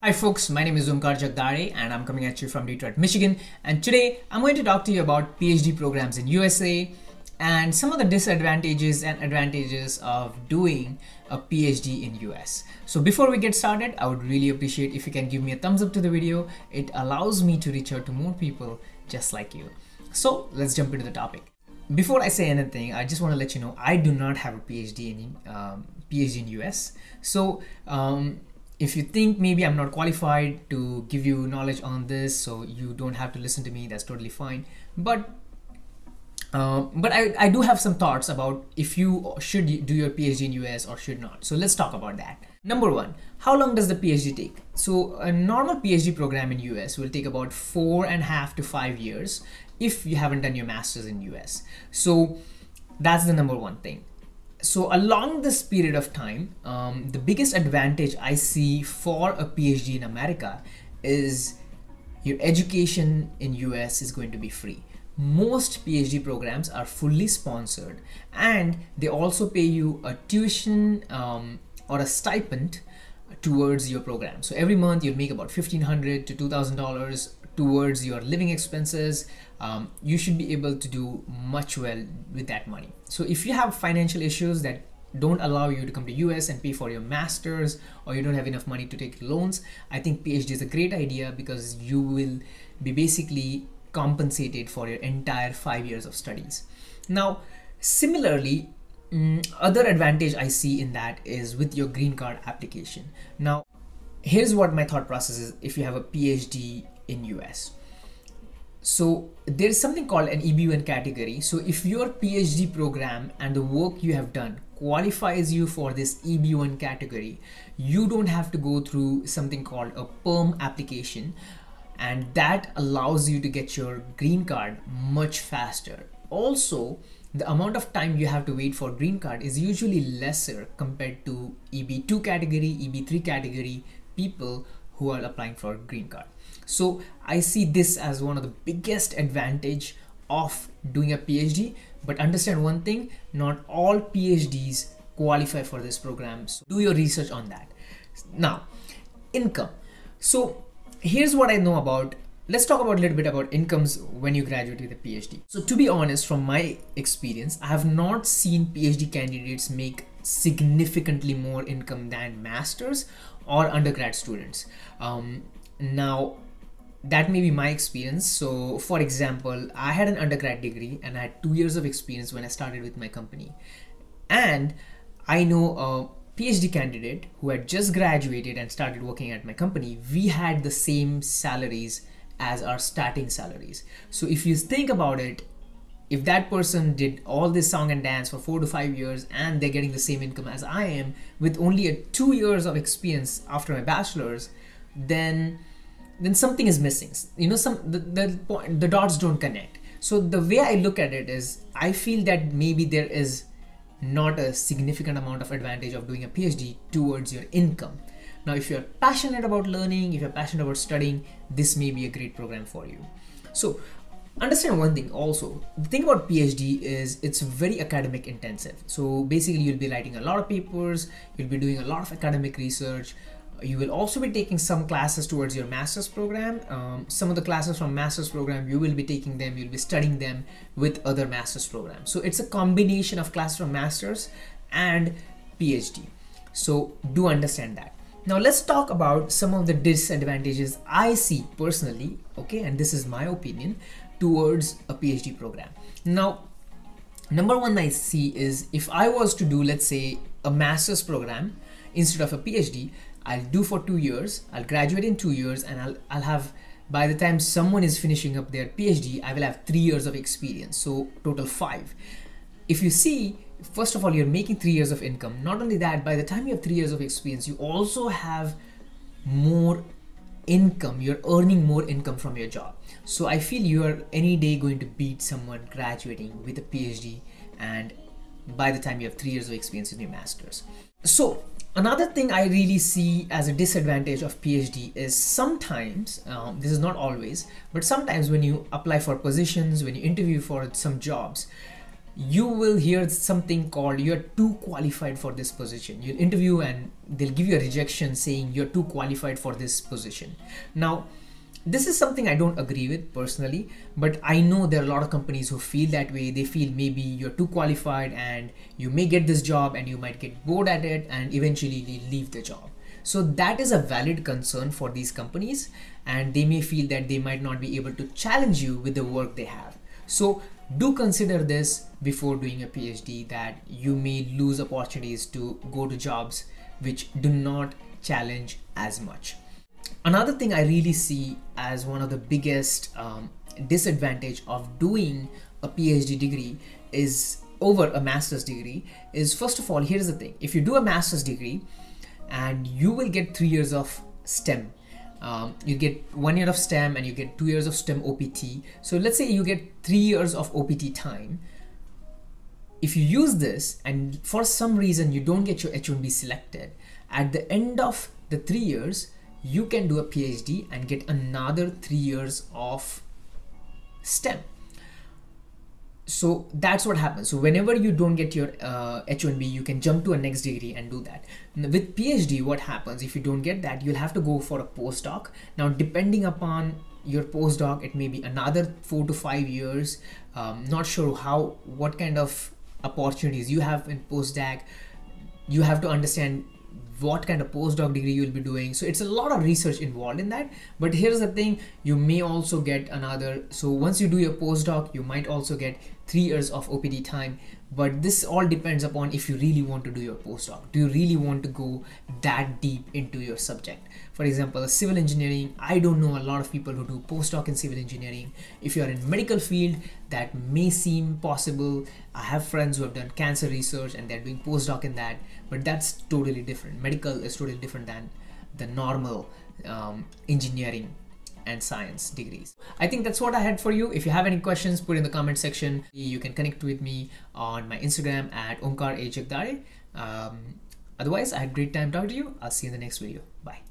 Hi folks, my name is Omkar Jagdale and I'm coming at you from Detroit, Michigan. And today I'm going to talk to you about PhD programs in USA and some of the disadvantages and advantages of doing a PhD in US. So before we get started, I would really appreciate if you can give me a thumbs up to the video. It allows me to reach out to more people just like you. So let's jump into the topic. Before I say anything, I just want to let you know I do not have a PhD in um, PhD in US. So um, if you think maybe I'm not qualified to give you knowledge on this, so you don't have to listen to me, that's totally fine. But uh, but I, I do have some thoughts about if you should do your PhD in US or should not. So let's talk about that. Number one, how long does the PhD take? So a normal PhD program in US will take about four and a half to five years if you haven't done your master's in US. So that's the number one thing so along this period of time, um, the biggest advantage I see for a PhD in America is your education in US is going to be free. Most PhD programs are fully sponsored and they also pay you a tuition um, or a stipend towards your program. So every month you'll make about 1,500 to $2,000 towards your living expenses, um, you should be able to do much well with that money. So if you have financial issues that don't allow you to come to US and pay for your masters or you don't have enough money to take loans, I think PhD is a great idea because you will be basically compensated for your entire five years of studies. Now, similarly, um, other advantage I see in that is with your green card application. Now, here's what my thought process is if you have a PhD in US. So there is something called an EB1 category. So if your PhD program and the work you have done qualifies you for this EB1 category, you don't have to go through something called a perm application and that allows you to get your green card much faster. Also, the amount of time you have to wait for green card is usually lesser compared to EB2 category, EB3 category people who are applying for green card. So I see this as one of the biggest advantage of doing a PhD. But understand one thing, not all PhDs qualify for this program. So do your research on that. Now, income. So here's what I know about let's talk about a little bit about incomes when you graduate with a PhD. So to be honest, from my experience, I have not seen PhD candidates make significantly more income than masters or undergrad students. Um, now, that may be my experience. So, for example, I had an undergrad degree and I had two years of experience when I started with my company. And I know a PhD candidate who had just graduated and started working at my company. We had the same salaries as our starting salaries. So, if you think about it, if that person did all this song and dance for four to five years and they're getting the same income as I am with only a two years of experience after my bachelor's, then then something is missing. You know some the, the the dots don't connect. So the way i look at it is i feel that maybe there is not a significant amount of advantage of doing a phd towards your income. Now if you're passionate about learning if you're passionate about studying this may be a great program for you. So understand one thing also. The thing about phd is it's very academic intensive. So basically you'll be writing a lot of papers you'll be doing a lot of academic research. You will also be taking some classes towards your master's program. Um, some of the classes from master's program you will be taking them you'll be studying them with other master's programs so it's a combination of class from masters and phd so do understand that. Now let's talk about some of the disadvantages i see personally okay? And this is my opinion towards a phd program now number one i see is if i was to do let's say a master's program instead of a phd I'll do for two years, I'll graduate in two years, and I'll, I'll have, by the time someone is finishing up their PhD, I will have three years of experience, so total five. If you see, first of all, you're making three years of income. Not only that, by the time you have three years of experience, you also have more income, you're earning more income from your job. So I feel you're any day going to beat someone graduating with a PhD and by the time you have three years of experience in your master's. So Another thing I really see as a disadvantage of PhD is sometimes, um, this is not always, but sometimes when you apply for positions, when you interview for some jobs, you will hear something called you're too qualified for this position. You'll interview and they'll give you a rejection saying you're too qualified for this position. Now, this is something I don't agree with personally, but I know there are a lot of companies who feel that way. They feel maybe you're too qualified and you may get this job and you might get bored at it and eventually leave the job. So that is a valid concern for these companies and they may feel that they might not be able to challenge you with the work they have. So do consider this before doing a PhD that you may lose opportunities to go to jobs which do not challenge as much. Another thing I really see as one of the biggest um, disadvantage of doing a PhD degree is over a master's degree is first of all here's the thing if you do a master's degree and you will get three years of STEM um, you get one year of STEM and you get two years of STEM OPT. So let's say you get three years of OPT time. If you use this and for some reason you don't get your H1B selected, at the end of the three years, you can do a PhD and get another three years of STEM so that's what happens. So whenever you don't get your uh, h1b you can jump to a next degree and do that. With phd what happens? If you don't get that you'll have to go for a postdoc. Now depending upon your postdoc it may be another four to five years. Um, not sure how what kind of opportunities you have in postdoc. You have to understand what kind of postdoc degree you'll be doing. So it's a lot of research involved in that. But here's the thing you may also get another so once you do your postdoc you might also get three years of OPT time. But this all depends upon if you really want to do your postdoc. Do you really want to go that deep into your subject? For example civil engineering i don't know a lot of people who do postdoc in civil engineering. If you are in medical field that may seem possible. I have friends who have done cancer research and they're doing postdoc in that but that's totally different medical totally different than the normal um, engineering and science degrees. I think that's what I had for you. If you have any questions, put in the comment section. You can connect with me on my Instagram at Omkar. Um, otherwise, I had a great time talking to you. I'll see you in the next video. Bye.